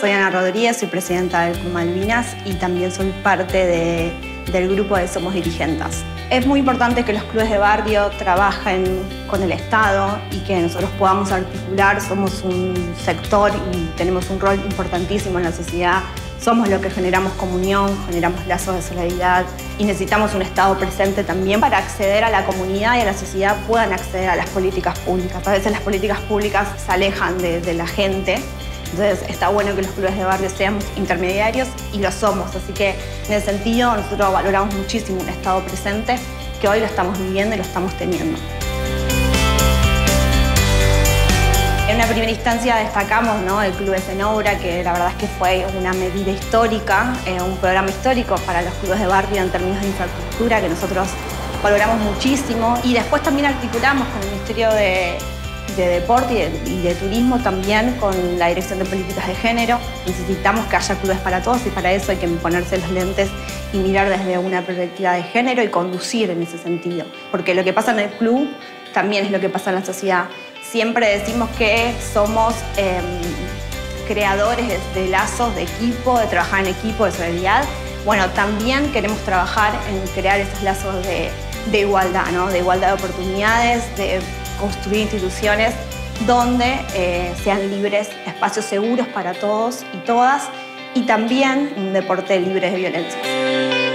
Soy Ana Rodríguez, soy presidenta del Club Malvinas y también soy parte del grupo de Somos Dirigentes. Es muy importante que los clubes de barrio trabajen con el Estado y que nosotros podamos articular. Somos un sector y tenemos un rol importantísimo en la sociedad. Somos lo que generamos comunión, generamos lazos de solidaridad y necesitamos un Estado presente también para acceder a la comunidad y a la sociedad puedan acceder a las políticas públicas. A veces las políticas públicas se alejan de, de la gente entonces está bueno que los clubes de barrio seamos intermediarios y lo somos. Así que en ese sentido nosotros valoramos muchísimo un estado presente que hoy lo estamos viviendo y lo estamos teniendo. Una primera instancia destacamos el Club en Obra, que la verdad es que fue una medida histórica, eh, un programa histórico para los clubes de barrio en términos de infraestructura que nosotros valoramos muchísimo. Y después también articulamos con el Ministerio de, de deporte y de, turismo también con la Dirección de Políticas de Género. Necesitamos que haya clubes para todos y para eso hay que ponerse los lentes y mirar desde una perspectiva de género y conducir en ese sentido. Porque lo que pasa en el club también es lo que pasa en la sociedad. Siempre decimos que somos em, creadores de, lazos, de equipo, de trabajar en equipo, de solidaridad. Bueno, también queremos trabajar en crear esos lazos de, igualdad, ¿no? de igualdad de oportunidades, de construir instituciones donde eh, sean libres, espacios seguros para todos y todas, y también un deporte libre de violencia.